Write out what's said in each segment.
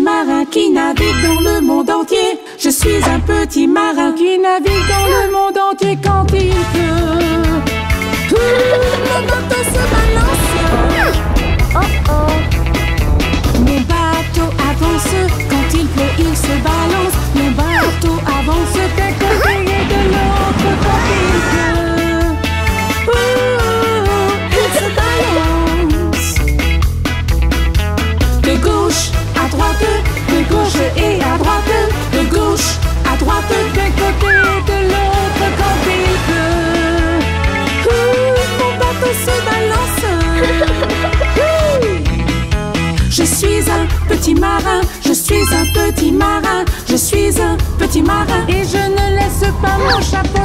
marin qui navigue dans le monde entier. Je suis un petit marin qui navigue dans le monde entier quand il pleut. À droite, de gauche et à droite, de gauche à droite, d'un côté et de l'autre quand il pleut. mon bateau se balance. Je suis un petit marin, je suis un petit marin, je suis un petit marin et je ne laisse pas mon chapeau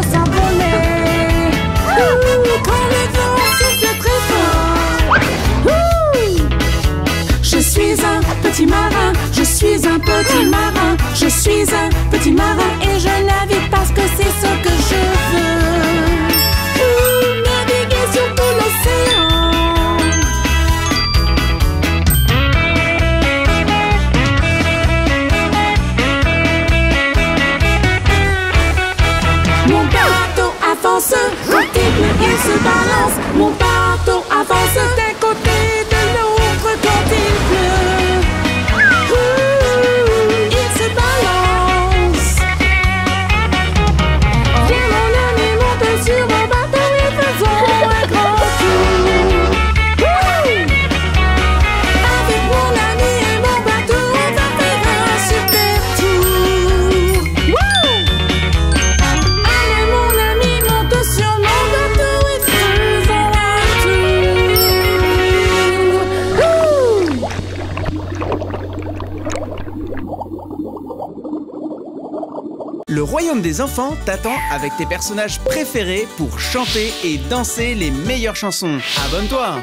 je suis un petit marin et je navigue parce que c'est ce que je veux. Naviguer sur tout l'océan. Mon bateau avance, pleut, il se balance. Mon bateau avance Le royaume des enfants t'attend avec tes personnages préférés pour chanter et danser les meilleures chansons. Abonne-toi